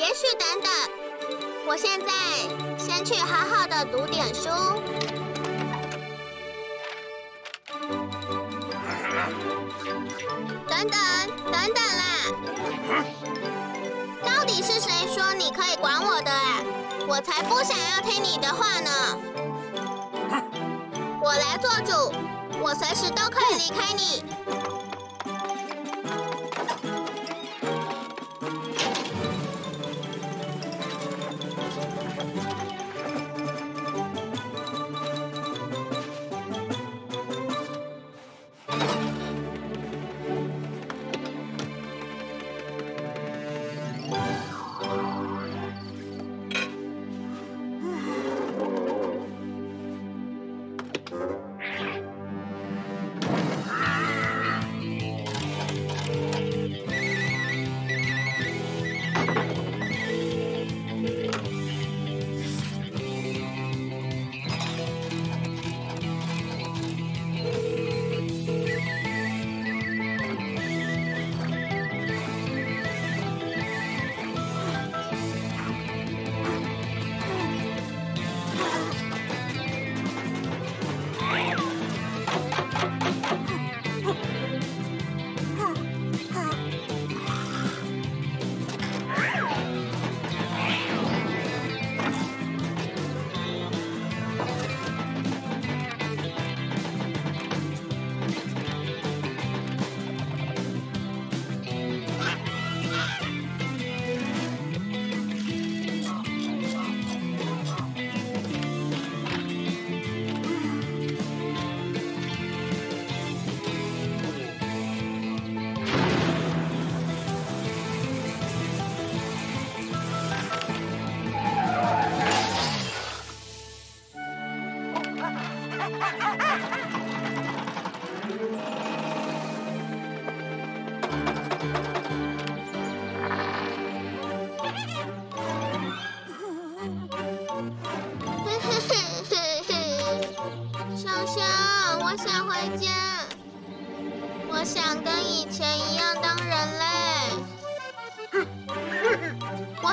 也许等等，我现在先去好好的读点书。等等等等啦！到底是谁说你可以管我的啊？我才不想要听你的话呢！我来做主，我随时都可以离开你。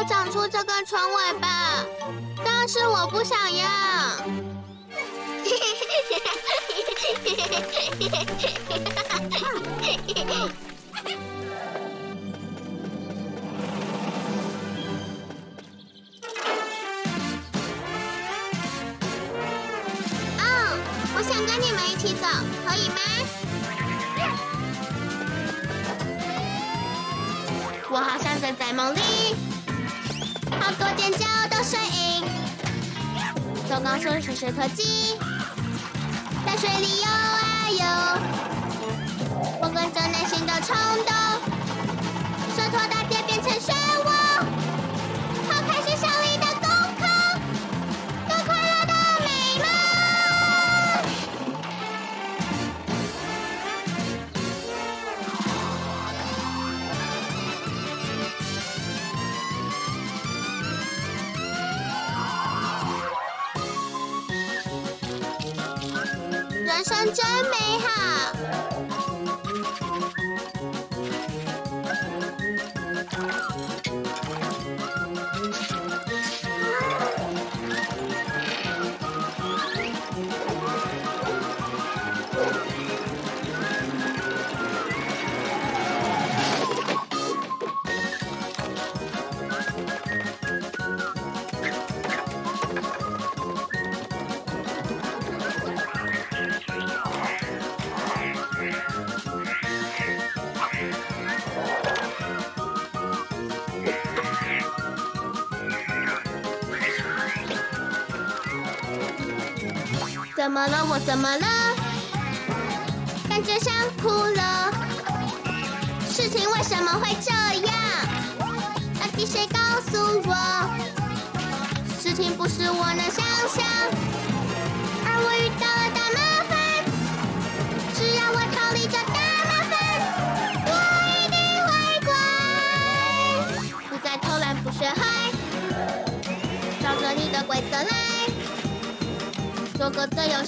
长出这个船尾巴，但是我不想要。我想跟你们一起走，可以吗？我好像正在梦里。好多尖叫的声音，走高速试试特技，水里游啊游，我跟着内心的冲动，舌头大街变成漩涡，人生真美好。怎么了？我怎么了？感觉想哭了。事情为什么会这样？到底谁告诉我？事情不是我能想象，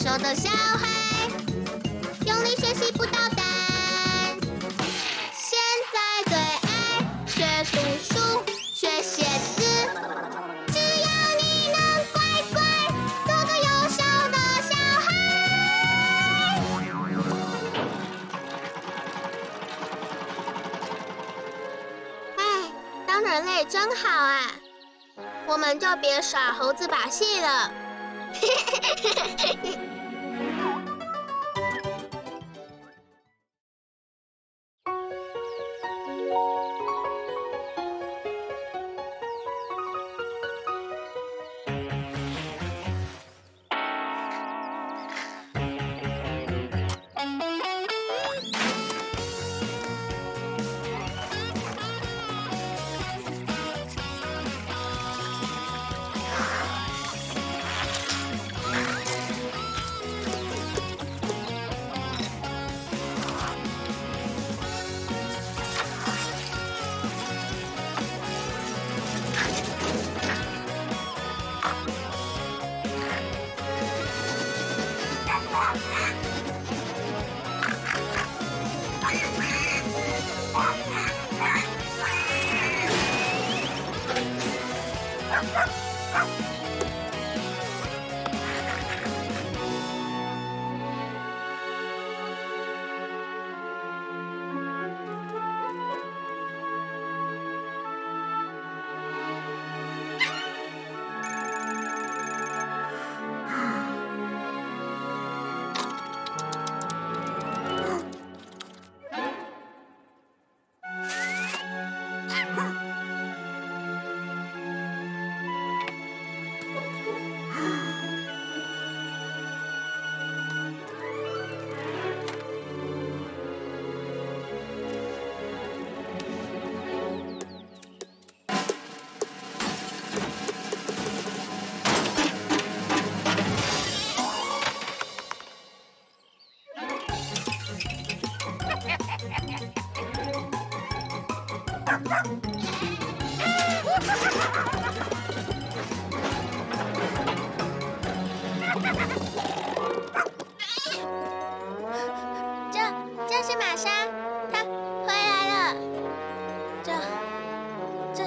说的小孩，用力学习不捣蛋。现在最爱学读书，学写字。只要你能乖乖做个优秀的小孩。哎，当人类真好啊！我们就别耍猴子把戏了。嘿嘿嘿嘿嘿。Ha ha ha!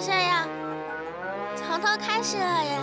这样从头开始了呀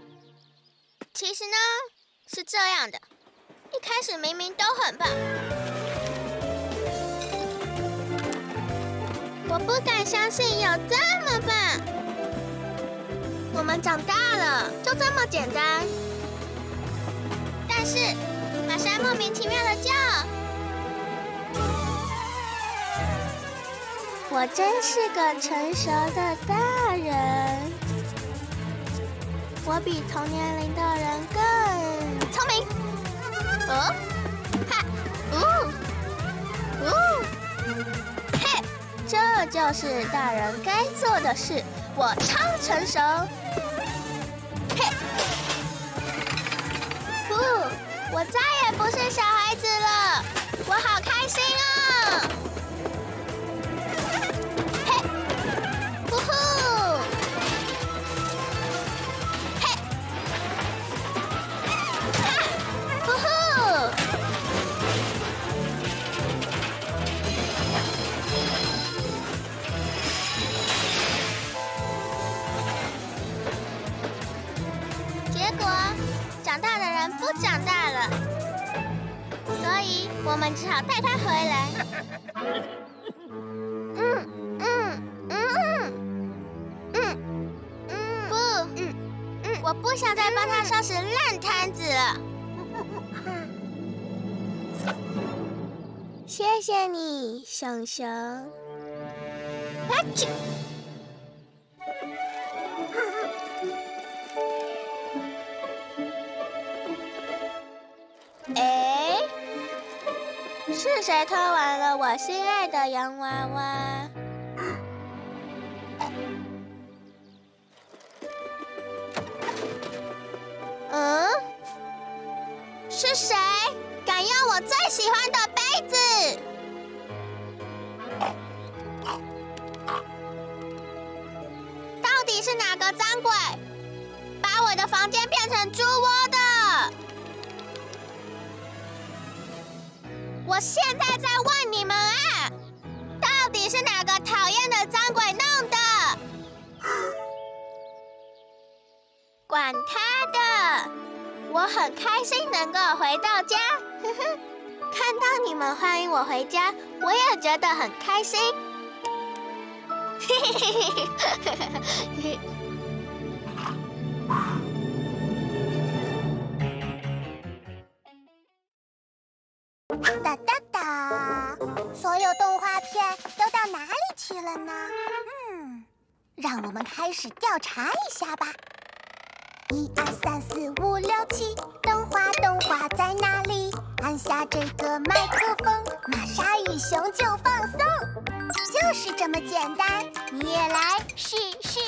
其实呢，是这样的。一开始明明都很棒，我不敢相信有这么棒。我们长大了，就这么简单。但是，玛莎莫名其妙的叫。我真是个成熟的大人，我比同年龄的人更聪明。哦，哈，呜，呜，嘿，这就是大人该做的事。我超成熟。我再也不是小孩子不长大了，所以我们只好带他回来。嗯嗯嗯嗯嗯嗯，不，嗯嗯，我不想再帮他收拾烂摊子了。谢谢你，熊熊。阿嚏。是谁偷完了我心爱的洋娃娃？嗯，是谁敢用我最喜欢的杯子？到底是哪个脏鬼，把我的房间变成猪现在在问你们啊，到底是哪个讨厌的脏鬼弄的？管他的，我很开心能够回到家，呵呵。看到你们欢迎我回家，我也觉得很开心。嘿嘿嘿嘿嘿嘿嘿。哒哒哒！所有动画片都到哪里去了呢？嗯，让我们开始调查一下吧。一二三四五六七，动画动画在哪里？按下这个麦克风，玛莎与熊就放松，就是这么简单。你也来试试。